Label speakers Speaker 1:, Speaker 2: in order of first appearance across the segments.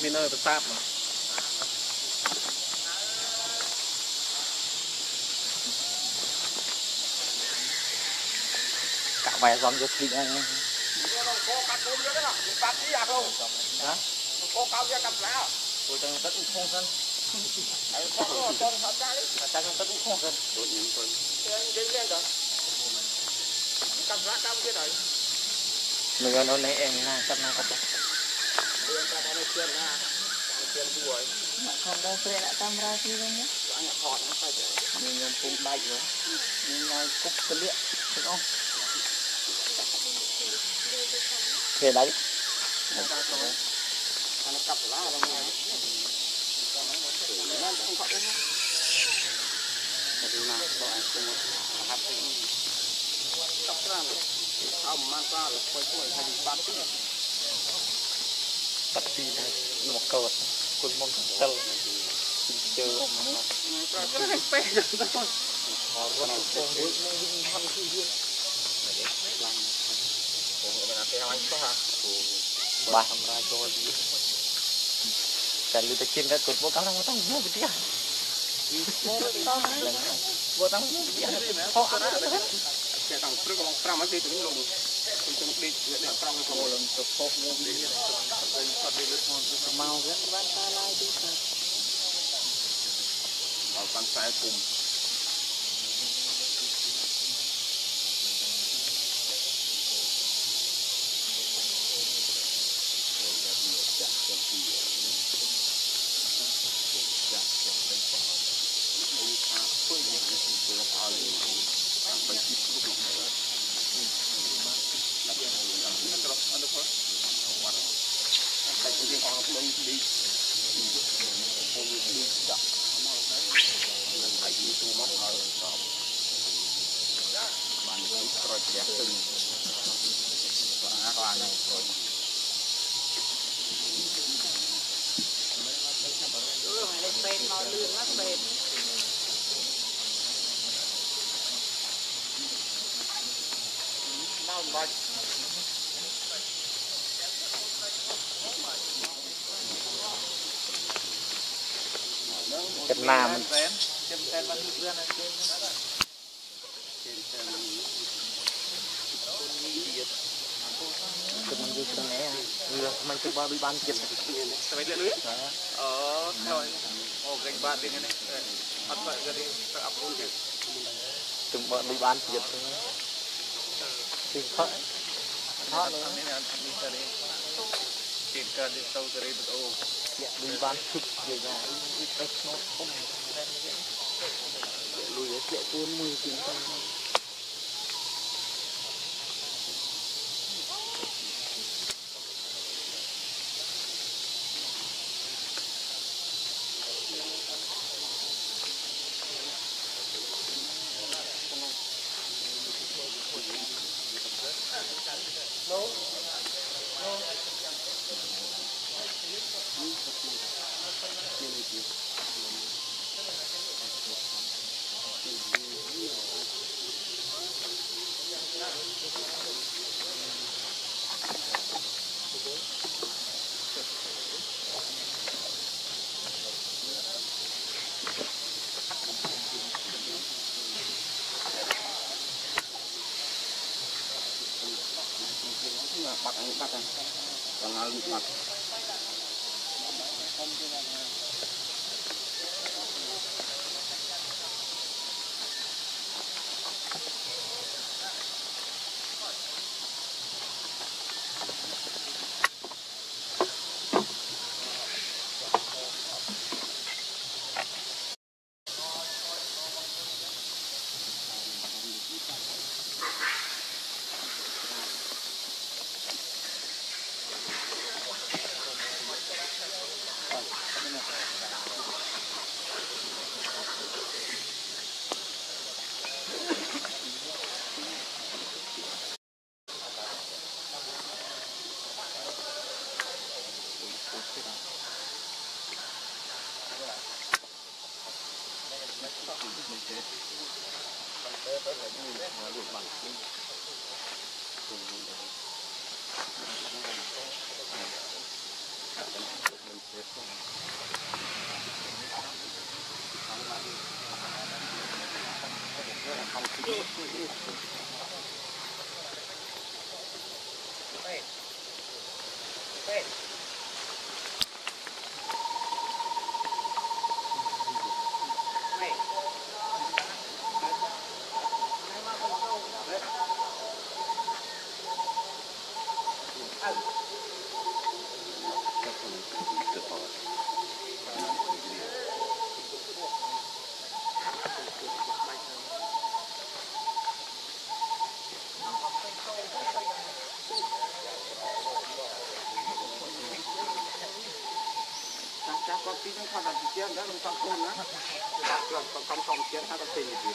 Speaker 1: តាំងពីនៅប្រាសាទមក
Speaker 2: cả vài dòng cho chị anh
Speaker 1: ចូលទៅទឹកឧខងសិនហើយខកអត់តហត់ចាស់ចាស់ទឹកឧខងសិនដូចញ៉ាំទៅយើងយើងទៅកាប់ស្រាកាប់ទៀតហើយ
Speaker 2: mình còn ôn này em là chấp nào có
Speaker 1: យើងកាប់ឲ្យជឿនណាតា
Speaker 3: còn đâu kê đã tâm ra chứ
Speaker 1: đúng không? Anh đã thọt nó phải rồi.
Speaker 2: Mình làm cùng bạch rồi. Mình ngồi cúc cơ liệu, đúng không? Thế đấy.
Speaker 1: Nó cặp lá ở đâu ngoài. Nó không khỏi đâu. Nó đi mà, bọn anh cũng một hạt tính. Cặp ra này. Ông mang qua là quay quay hành bát chứ. taksi no kawat kun mon tel kalau tekin kan kut mau
Speaker 2: iya. orang utang mau gede ya. Buat mau dia?
Speaker 1: kok ada kan saya tahu terus kalau
Speaker 2: pramas itu ini untuk di tidak pramas kalau untuk oh,
Speaker 1: kok mau เมาเกิ
Speaker 2: นวันตาลายดีค
Speaker 1: รัเราตั้งใจกลุ่ม រឹ ណាមគឺមិនយល់ទេវាមិនទៅបើដូចបានចិត្តតែគ្នាស្មីលឿនលឿនអូខ្លោយអូកេងបាទលៀងនេះអត់បើគេទៅអាប់រូលទេទំ
Speaker 2: បើដូចបានចិត្តទីខត់
Speaker 1: ខត់នេះនេះទៅទីកើតទៅទៅរី
Speaker 2: វីដេអូ lui van thực về nhà ít nó không nên lui để
Speaker 1: dễ tuôn mùi tiếng còn có tí nó khoan là chỉ chiên đó không sao khôn á làm còn không không chiên hai con tiền gì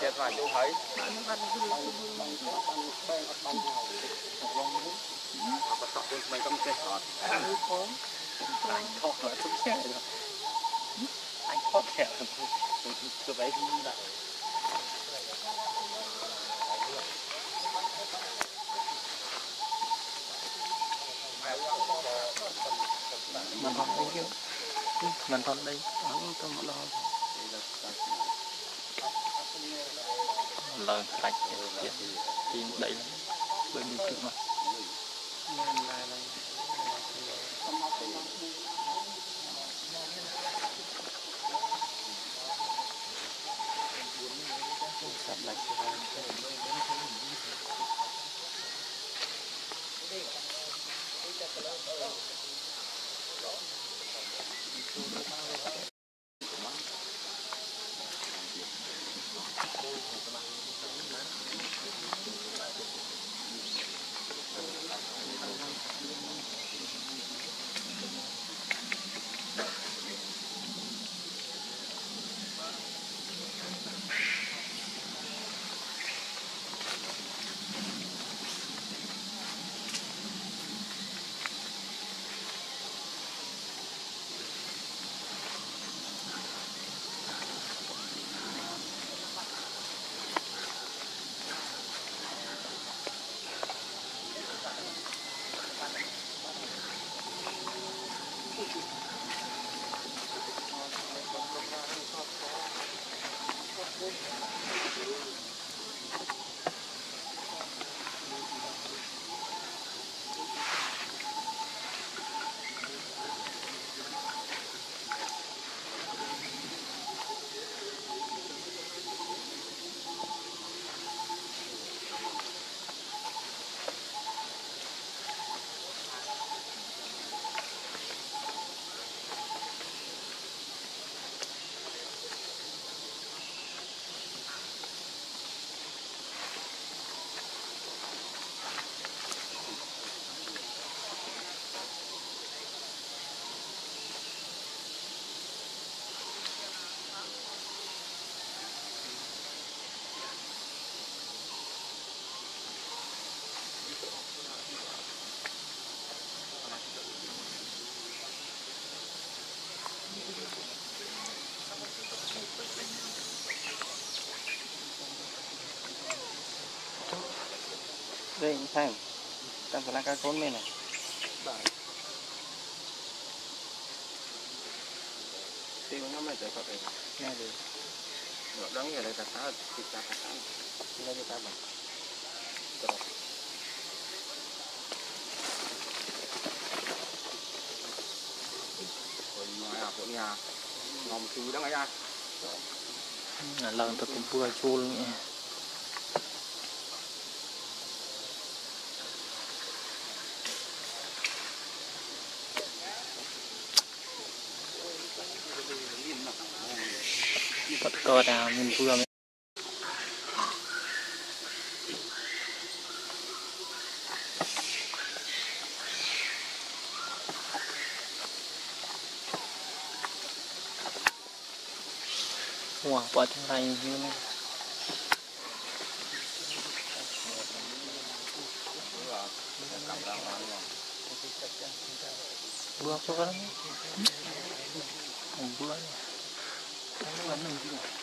Speaker 1: chiên vài chỗ thấy có sọt lên mấy con chiên sọt anh khó là không xe rồi anh khó kẹo tôi phải đi lại
Speaker 2: mình còn đây chứ mình còn đây. Tôi trong lo. Lời sạch tìm đây bên đi trước mà sắp lại
Speaker 4: đây sang đang phải là cái con men này.
Speaker 1: Thì nó mới chạy khỏi
Speaker 4: nghe được
Speaker 1: nó đắng là cả ta thì ta ta. Thì là ta bằng rồi ngòm thứ đó ngay ra
Speaker 4: là lần tôi cũng vừa chul nhỉ Tất cả là mình vừa mới Wah, buat yang lain ini. Buat apa kan? Buat. Buat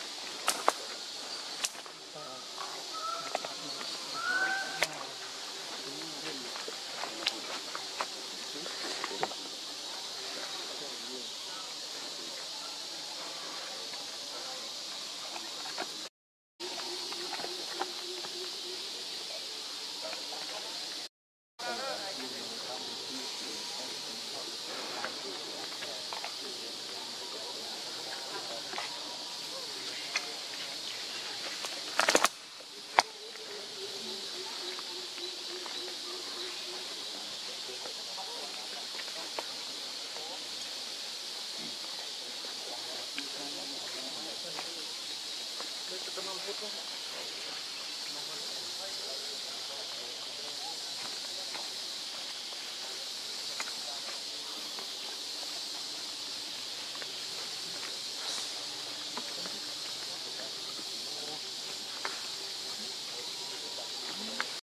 Speaker 4: 되고